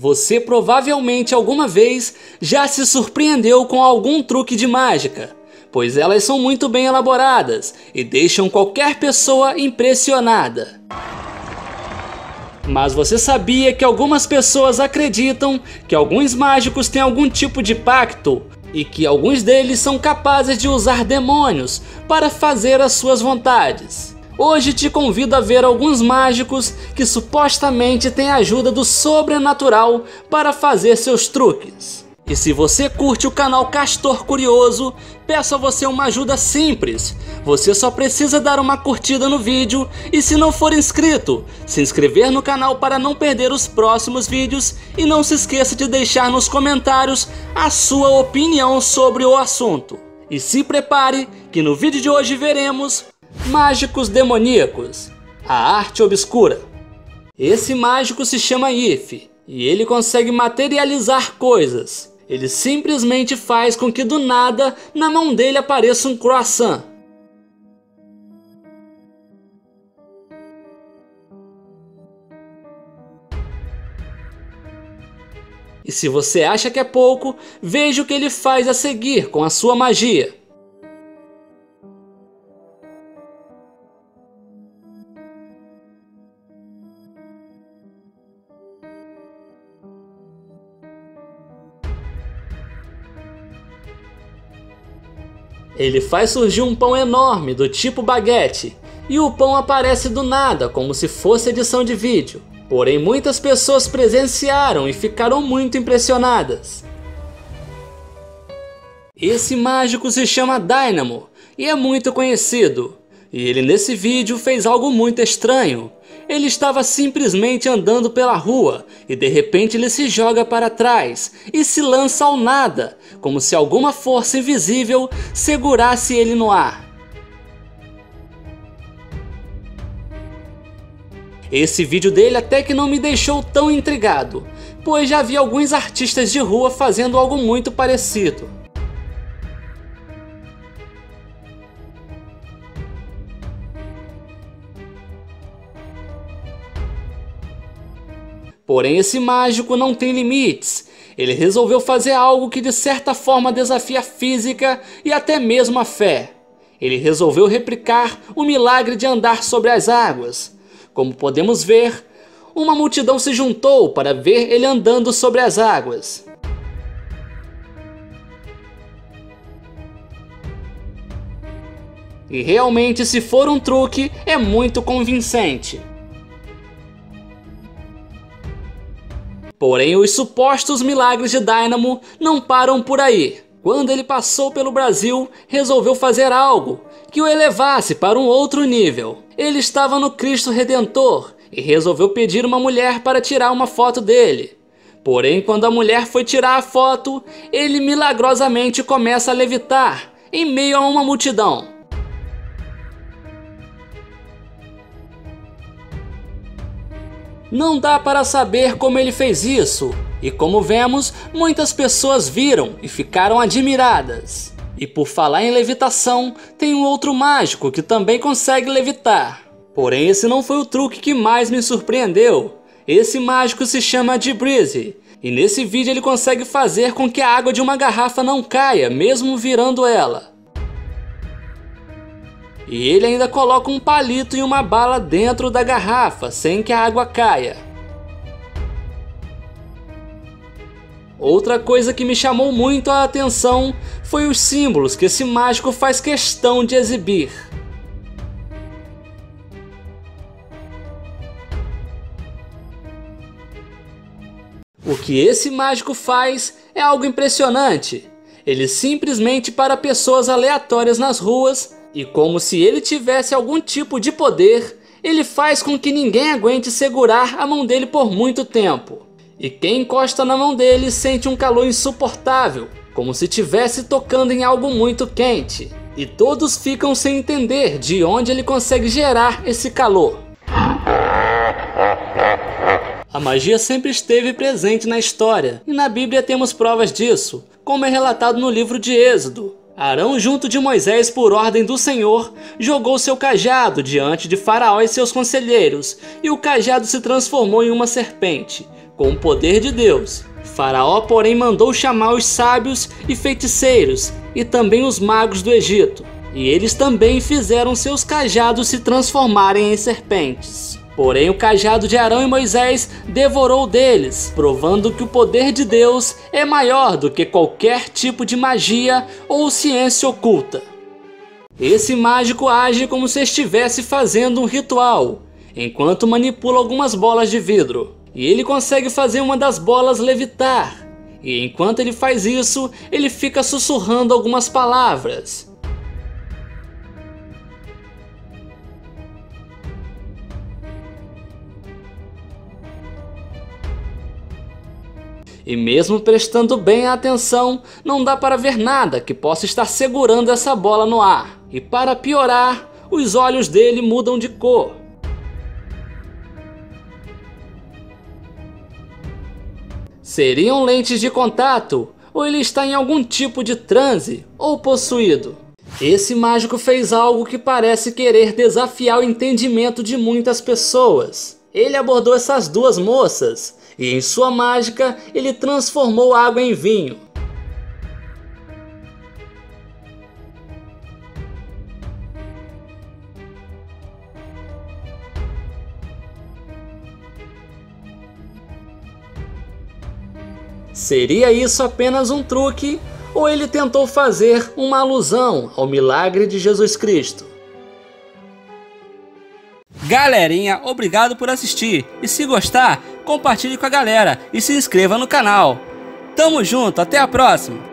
Você provavelmente alguma vez já se surpreendeu com algum truque de mágica, pois elas são muito bem elaboradas e deixam qualquer pessoa impressionada. Mas você sabia que algumas pessoas acreditam que alguns mágicos têm algum tipo de pacto e que alguns deles são capazes de usar demônios para fazer as suas vontades? Hoje te convido a ver alguns mágicos que supostamente têm a ajuda do sobrenatural para fazer seus truques. E se você curte o canal Castor Curioso, peço a você uma ajuda simples. Você só precisa dar uma curtida no vídeo e se não for inscrito, se inscrever no canal para não perder os próximos vídeos e não se esqueça de deixar nos comentários a sua opinião sobre o assunto. E se prepare que no vídeo de hoje veremos Mágicos demoníacos, a arte obscura. Esse mágico se chama If e ele consegue materializar coisas. Ele simplesmente faz com que do nada na mão dele apareça um croissant. E se você acha que é pouco, veja o que ele faz a seguir com a sua magia. Ele faz surgir um pão enorme do tipo baguete, e o pão aparece do nada, como se fosse edição de vídeo. Porém, muitas pessoas presenciaram e ficaram muito impressionadas. Esse mágico se chama Dynamo e é muito conhecido. E ele nesse vídeo fez algo muito estranho. Ele estava simplesmente andando pela rua e de repente ele se joga para trás e se lança ao nada, como se alguma força invisível segurasse ele no ar. Esse vídeo dele até que não me deixou tão intrigado, pois já vi alguns artistas de rua fazendo algo muito parecido. Porém, esse mágico não tem limites. Ele resolveu fazer algo que de certa forma desafia a física e até mesmo a fé. Ele resolveu replicar o milagre de andar sobre as águas. Como podemos ver, uma multidão se juntou para ver ele andando sobre as águas. E realmente, se for um truque, é muito convincente. Porém, os supostos milagres de Dynamo não param por aí. Quando ele passou pelo Brasil, resolveu fazer algo que o elevasse para um outro nível. Ele estava no Cristo Redentor e resolveu pedir uma mulher para tirar uma foto dele. Porém, quando a mulher foi tirar a foto, ele milagrosamente começa a levitar em meio a uma multidão. Não dá para saber como ele fez isso, e como vemos, muitas pessoas viram e ficaram admiradas. E por falar em levitação, tem um outro mágico que também consegue levitar. Porém, esse não foi o truque que mais me surpreendeu. Esse mágico se chama de Breezy, e nesse vídeo ele consegue fazer com que a água de uma garrafa não caia, mesmo virando ela. E ele ainda coloca um palito e uma bala dentro da garrafa, sem que a água caia. Outra coisa que me chamou muito a atenção foi os símbolos que esse mágico faz questão de exibir. O que esse mágico faz é algo impressionante. Ele simplesmente para pessoas aleatórias nas ruas e como se ele tivesse algum tipo de poder, ele faz com que ninguém aguente segurar a mão dele por muito tempo. E quem encosta na mão dele sente um calor insuportável, como se estivesse tocando em algo muito quente. E todos ficam sem entender de onde ele consegue gerar esse calor. A magia sempre esteve presente na história, e na Bíblia temos provas disso, como é relatado no livro de Êxodo, Arão, junto de Moisés, por ordem do Senhor, jogou seu cajado diante de Faraó e seus conselheiros, e o cajado se transformou em uma serpente. com o poder de Deus. Faraó, porém, mandou chamar os sábios e feiticeiros e também os magos do Egito. E eles também fizeram seus cajados se transformarem em serpentes. Porém, o cajado de Arão e Moisés devorou deles, provando que o poder de Deus é maior do que qualquer tipo de magia ou ciência oculta. Esse mágico age como se estivesse fazendo um ritual, enquanto manipula algumas bolas de vidro. E ele consegue fazer uma das bolas levitar. E enquanto ele faz isso, ele fica sussurrando algumas palavras. E mesmo prestando bem a atenção, não dá para ver nada que possa estar segurando essa bola no ar. E para piorar, os olhos dele mudam de cor. Seriam lentes de contato? Ou ele está em algum tipo de transe ou possuído? Esse mágico fez algo que parece querer desafiar o entendimento de muitas pessoas. Ele abordou essas duas moças e em sua mágica ele transformou água em vinho. Seria isso apenas um truque ou ele tentou fazer uma alusão ao milagre de Jesus Cristo? Galerinha, obrigado por assistir e se gostar, compartilhe com a galera e se inscreva no canal. Tamo junto, até a próxima!